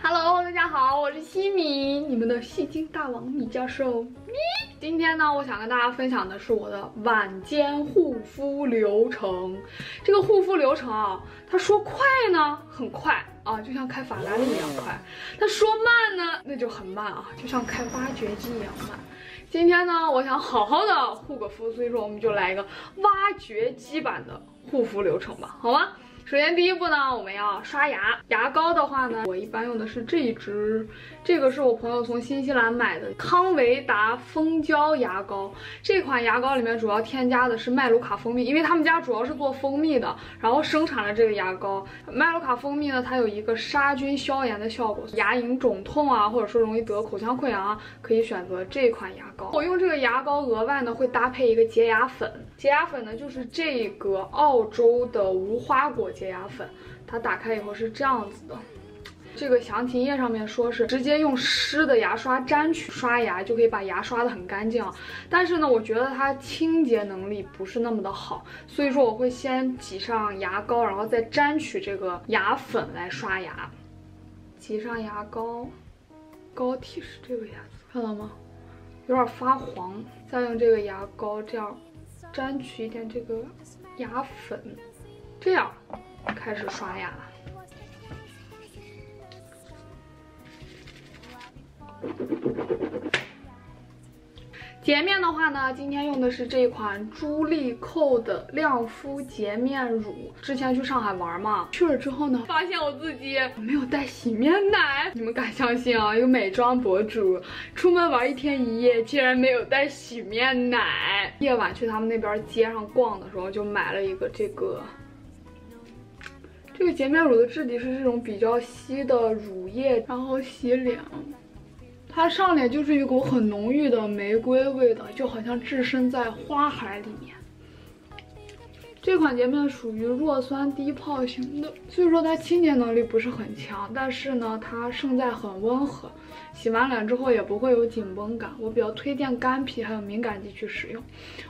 Hello，大家好，我是西米，你们的戏精大王米教授。咪，今天呢，我想跟大家分享的是我的晚间护肤流程。这个护肤流程啊，他说快呢，很快啊，就像开法拉利一样快；他说慢呢，那就很慢啊，就像开挖掘机一样慢。今天呢，我想好好的护个肤，所以说我们就来一个挖掘机版的护肤流程吧，好吗？首先第一步呢，我们要刷牙。牙膏的话呢，我一般用的是这一支，这个是我朋友从新西兰买的康维达蜂胶牙膏。这款牙膏里面主要添加的是麦卢卡蜂蜜，因为他们家主要是做蜂蜜的，然后生产了这个牙膏。麦卢卡蜂蜜呢，它有一个杀菌消炎的效果，牙龈肿痛啊，或者说容易得口腔溃疡啊，可以选择这款牙膏。我用这个牙膏，额外呢会搭配一个洁牙粉。洁牙粉呢，就是这个澳洲的无花果洁牙粉，它打开以后是这样子的。这个详情页上面说是直接用湿的牙刷沾取刷牙就可以把牙刷的很干净，但是呢，我觉得它清洁能力不是那么的好，所以说我会先挤上牙膏，然后再沾取这个牙粉来刷牙。挤上牙膏，膏体是这个颜色，看到吗？有点发黄。再用这个牙膏这样。沾取一点这个牙粉，这样开始刷牙。洁面的话呢，今天用的是这款朱莉蔻的亮肤洁面乳。之前去上海玩嘛，去了之后呢，发现我自己没有带洗面奶。你们敢相信啊？一个美妆博主出门玩一天一夜，竟然没有带洗面奶。夜晚去他们那边街上逛的时候，就买了一个这个。这个洁面乳的质地是这种比较稀的乳液，然后洗脸。它上脸就是一股很浓郁的玫瑰味道，就好像置身在花海里面。这款洁面属于弱酸低泡型的，所以说它清洁能力不是很强，但是呢，它胜在很温和，洗完脸之后也不会有紧绷感。我比较推荐干皮还有敏感肌去使用，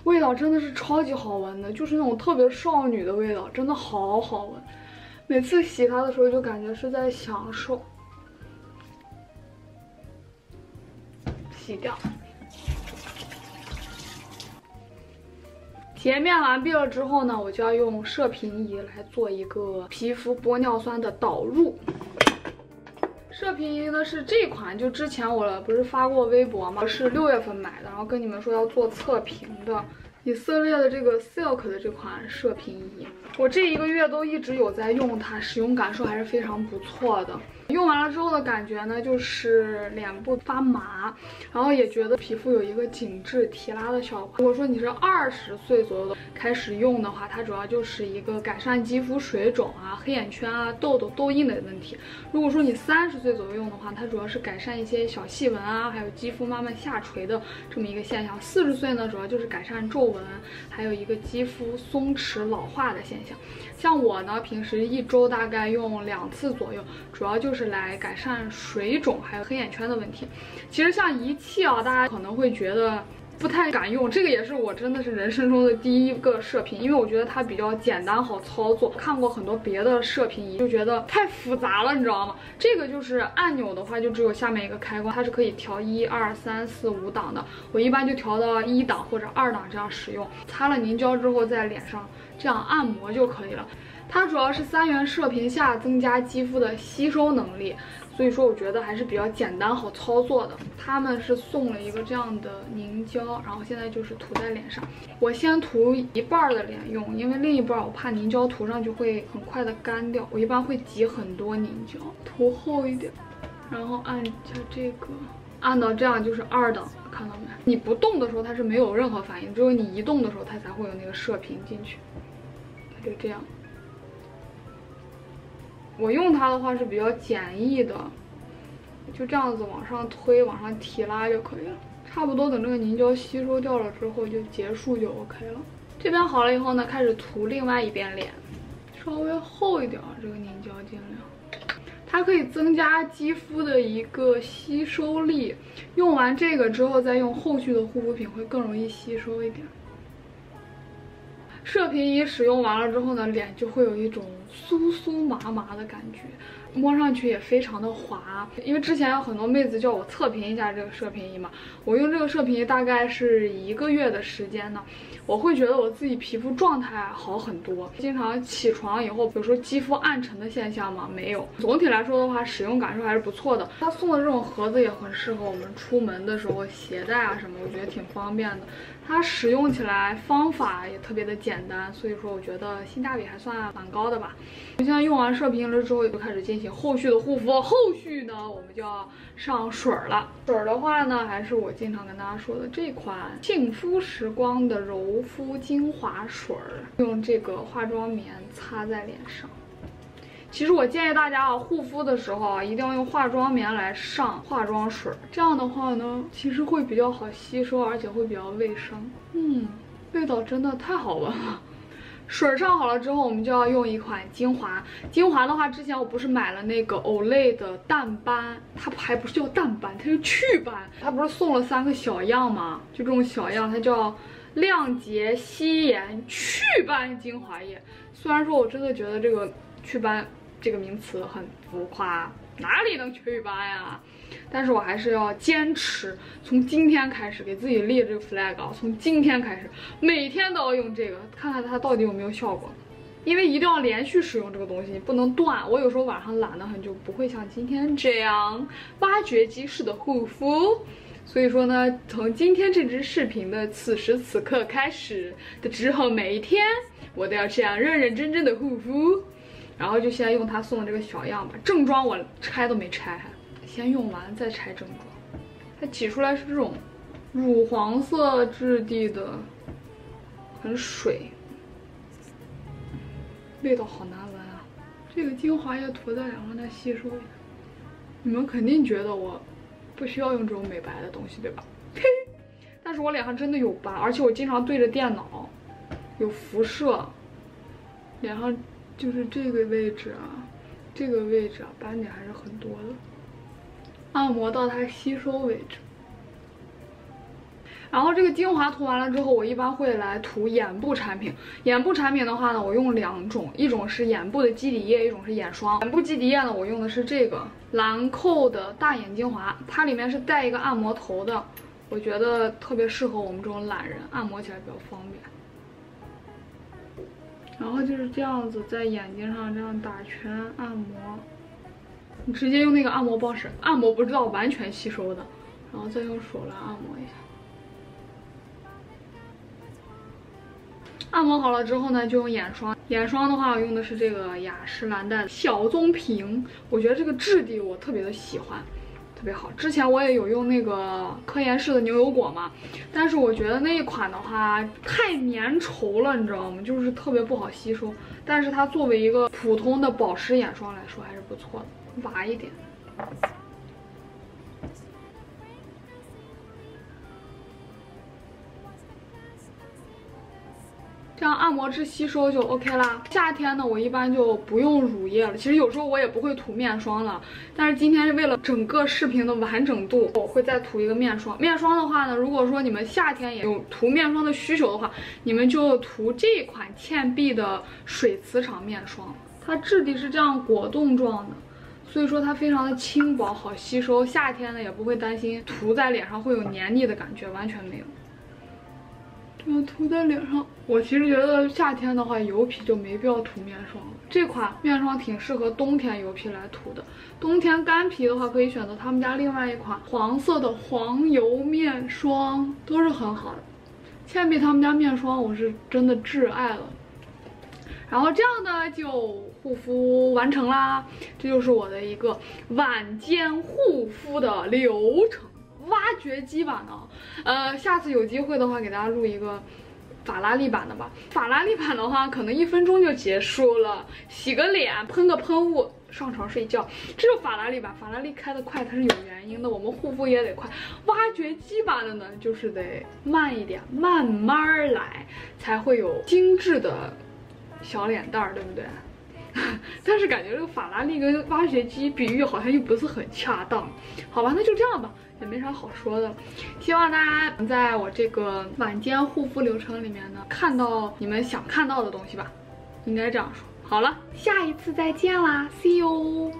味道真的是超级好闻的，就是那种特别少女的味道，真的好好闻。每次洗它的时候就感觉是在享受。洗掉，洁面完毕了之后呢，我就要用射频仪来做一个皮肤玻尿酸的导入。射频仪呢是这款，就之前我不是发过微博吗？是六月份买的，然后跟你们说要做测评的。以色列的这个 Silk 的这款射频仪，我这一个月都一直有在用它，使用感受还是非常不错的。用完了之后的感觉呢，就是脸部发麻，然后也觉得皮肤有一个紧致提拉的效果。如果说你是二十岁左右的开始用的话，它主要就是一个改善肌肤水肿啊、黑眼圈啊、痘痘、痘印的问题。如果说你三十岁左右用的话，它主要是改善一些小细纹啊，还有肌肤慢慢下垂的这么一个现象。四十岁呢，主要就是改善皱纹，还有一个肌肤松弛老化的现象。像我呢，平时一周大概用两次左右，主要就就是来改善水肿还有黑眼圈的问题。其实像仪器啊，大家可能会觉得。不太敢用这个，也是我真的是人生中的第一个射频，因为我觉得它比较简单好操作。看过很多别的射频仪，就觉得太复杂了，你知道吗？这个就是按钮的话，就只有下面一个开关，它是可以调一二三四五档的。我一般就调到一档或者二档这样使用。擦了凝胶之后，在脸上这样按摩就可以了。它主要是三元射频下增加肌肤的吸收能力。所以说，我觉得还是比较简单好操作的。他们是送了一个这样的凝胶，然后现在就是涂在脸上。我先涂一半的脸用，因为另一半我怕凝胶涂上去会很快的干掉。我一般会挤很多凝胶，涂厚一点，然后按一下这个，按到这样就是二档，看到没？你不动的时候它是没有任何反应，只有你一动的时候它才会有那个射频进去。它就这样。我用它的话是比较简易的，就这样子往上推、往上提拉就可以了。差不多等这个凝胶吸收掉了之后就结束就 OK 了。这边好了以后呢，开始涂另外一边脸，稍微厚一点这个凝胶尽量，它可以增加肌肤的一个吸收力。用完这个之后再用后续的护肤品会更容易吸收一点。射频仪使用完了之后呢，脸就会有一种酥酥麻麻的感觉，摸上去也非常的滑。因为之前有很多妹子叫我测评一下这个射频仪嘛，我用这个射频仪大概是一个月的时间呢，我会觉得我自己皮肤状态好很多。经常起床以后，比如说肌肤暗沉的现象嘛，没有。总体来说的话，使用感受还是不错的。他送的这种盒子也很适合我们出门的时候携带啊什么，我觉得挺方便的。它使用起来方法也特别的简单，所以说我觉得性价比还算蛮高的吧。我现在用完射频了之后，就开始进行后续的护肤。后续呢，我们就要上水儿了。水儿的话呢，还是我经常跟大家说的这款净肤时光的柔肤精华水儿，用这个化妆棉擦在脸上。其实我建议大家啊，护肤的时候啊，一定要用化妆棉来上化妆水，这样的话呢，其实会比较好吸收，而且会比较卫生。嗯，味道真的太好闻了。水上好了之后，我们就要用一款精华。精华的话，之前我不是买了那个 Olay 的淡斑，它还不是叫淡斑，它是祛斑。它不是送了三个小样吗？就这种小样，它叫亮洁吸颜祛斑精华液。虽然说我真的觉得这个祛斑。这个名词很浮夸，哪里能祛斑呀？但是我还是要坚持，从今天开始给自己立这个 flag，啊从今天开始每天都要用这个，看看它到底有没有效果。因为一定要连续使用这个东西，不能断。我有时候晚上懒得很，就不会像今天这样挖掘机式的护肤。所以说呢，从今天这支视频的此时此刻开始的之后，每一天我都要这样认认真真的护肤。然后就先用他送的这个小样吧，正装我拆都没拆，先用完再拆正装。它挤出来是这种乳黄色质地的，很水，味道好难闻啊！这个精华液涂在脸上再吸收一下，你们肯定觉得我不需要用这种美白的东西，对吧？呸！但是我脸上真的有斑，而且我经常对着电脑，有辐射，脸上。就是这个位置啊，这个位置啊，斑点还是很多的。按摩到它吸收为止。然后这个精华涂完了之后，我一般会来涂眼部产品。眼部产品的话呢，我用两种，一种是眼部的基底液，一种是眼霜。眼部基底液呢，我用的是这个兰蔻的大眼精华，它里面是带一个按摩头的，我觉得特别适合我们这种懒人，按摩起来比较方便。然后就是这样子，在眼睛上这样打圈按摩，你直接用那个按摩棒是按摩不知道完全吸收的，然后再用手来按摩一下。按摩好了之后呢，就用眼霜。眼霜的话，我用的是这个雅诗兰黛小棕瓶，我觉得这个质地我特别的喜欢。特别好，之前我也有用那个科颜氏的牛油果嘛，但是我觉得那一款的话太粘稠了，你知道吗？就是特别不好吸收。但是它作为一个普通的保湿眼霜来说还是不错的，娃一点。这样按摩至吸收就 OK 啦。夏天呢，我一般就不用乳液了。其实有时候我也不会涂面霜了，但是今天是为了整个视频的完整度，我会再涂一个面霜。面霜的话呢，如果说你们夏天也有涂面霜的需求的话，你们就涂这款倩碧的水磁场面霜。它质地是这样果冻状的，所以说它非常的轻薄，好吸收。夏天呢也不会担心涂在脸上会有黏腻的感觉，完全没有。这样涂在脸上，我其实觉得夏天的话，油皮就没必要涂面霜了。这款面霜挺适合冬天油皮来涂的。冬天干皮的话，可以选择他们家另外一款黄色的黄油面霜，都是很好的。倩碧他们家面霜，我是真的挚爱了。然后这样呢，就护肤完成啦。这就是我的一个晚间护肤的流程。挖掘机版的，呃，下次有机会的话，给大家录一个法拉利版的吧。法拉利版的话，可能一分钟就结束了，洗个脸，喷个喷雾，上床睡觉。这是法拉利版，法拉利开得快，它是有原因的。我们护肤也得快。挖掘机版的呢，就是得慢一点，慢慢来，才会有精致的小脸蛋儿，对不对？但是感觉这个法拉利跟挖掘机比喻好像又不是很恰当。好吧，那就这样吧。也没啥好说的，希望大家能在我这个晚间护肤流程里面呢，看到你们想看到的东西吧，应该这样说。好了，下一次再见啦，See you。